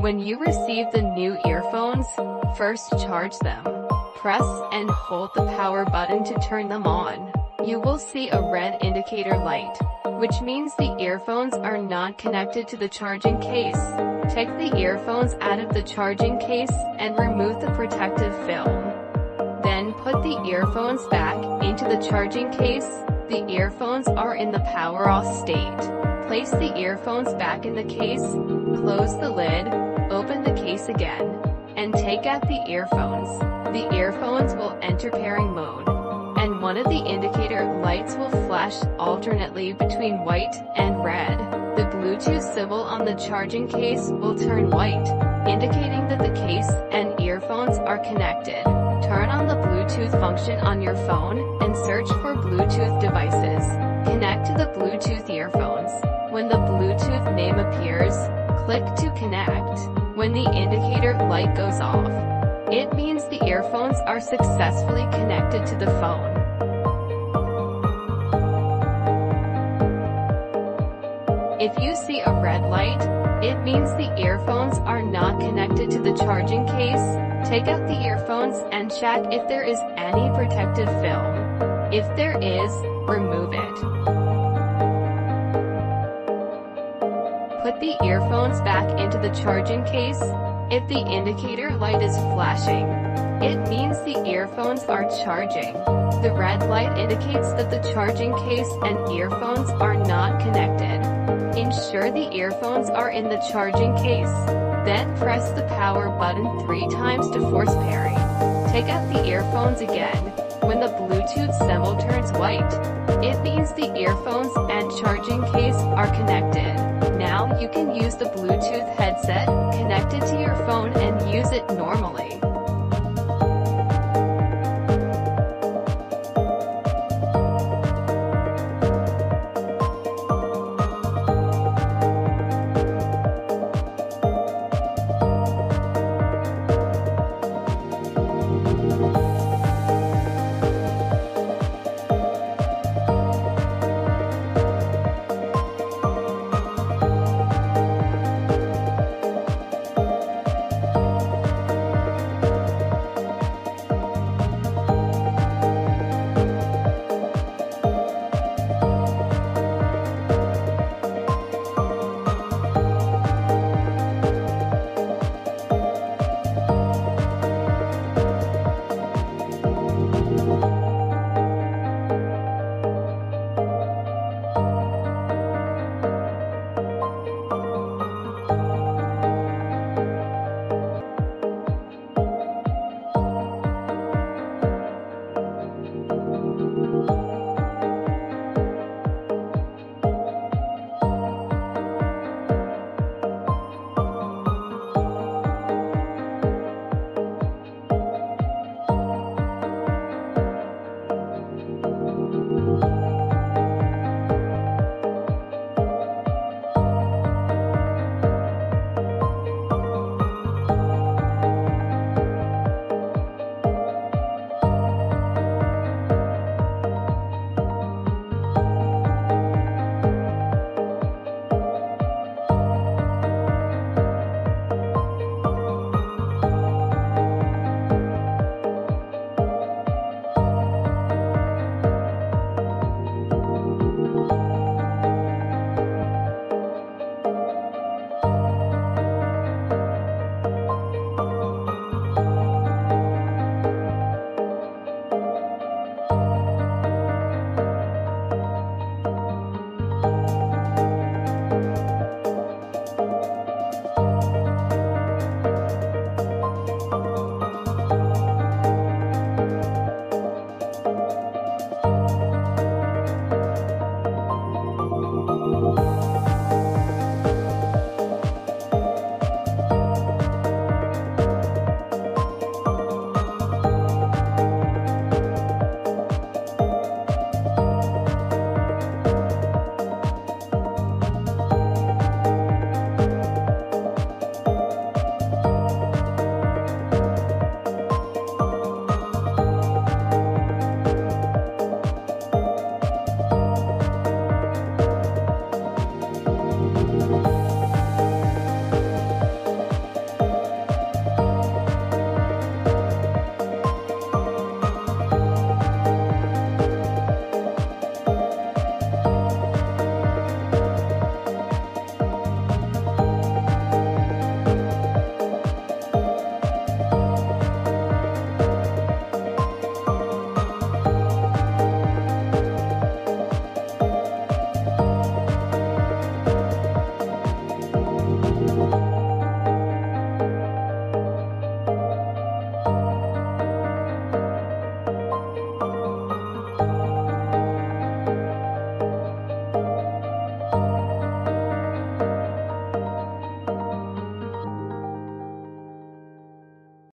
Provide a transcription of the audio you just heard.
When you receive the new earphones, first charge them. Press and hold the power button to turn them on. You will see a red indicator light, which means the earphones are not connected to the charging case. Take the earphones out of the charging case and remove the protective film. Then put the earphones back into the charging case. The earphones are in the power off state. Place the earphones back in the case, close the lid, case again, and take out the earphones. The earphones will enter pairing mode, and one of the indicator lights will flash alternately between white and red. The Bluetooth symbol on the charging case will turn white, indicating that the case and earphones are connected. Turn on the Bluetooth function on your phone and search for Bluetooth devices. Connect to the Bluetooth earphones. When the Bluetooth name appears, click to connect. When the indicator light goes off, it means the earphones are successfully connected to the phone. If you see a red light, it means the earphones are not connected to the charging case. Take out the earphones and check if there is any protective film. If there is, remove it. Put the earphones back into the charging case. If the indicator light is flashing, it means the earphones are charging. The red light indicates that the charging case and earphones are not connected. Ensure the earphones are in the charging case. Then press the power button three times to force pairing. Take out the earphones again. When the Bluetooth symbol turns white, it means the earphones and charging case are connected. Now you can use the Bluetooth headset connected to your phone and use it normally.